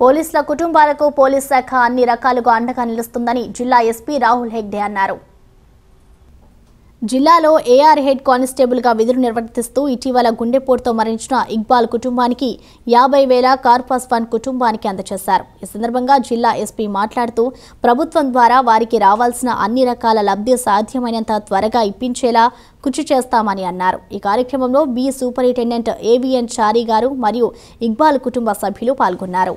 పోలీసుల కుటుంబాలకు పోలీస్ శాఖ అన్ని రకాలుగా అండగా నిలుస్తుందని జిల్లా ఎస్పీ రాహుల్ హెగ్డే అన్నారు. జిల్లాలో ఏఆర్ హెడ్ కానిస్టేబుల్గా విధులు నిర్వర్తిస్తూ ఇటీవల గుండెపోటుతో మరణించిన ఇక్బాల్ కుటుంబానికి యాభై వేల కార్పాస్ ఫండ్ కుటుంబానికి అందజేశారు. ఈ సందర్భంగా జిల్లా ఎస్పీ మాట్లాడుతూ ప్రభుత్వం ద్వారా వారికి రావాల్సిన అన్ని రకాల లబ్ధి సాధ్యమైనంత త్వరగా ఇప్పించేలా కృషి చేస్తామని అన్నారు. ఈ కార్యక్రమంలో బి సూపరింటెండెంట్ ఏవిఎన్ చారీ గారు మరియు ఇక్బాల్ కుటుంబ సభ్యులు పాల్గొన్నారు.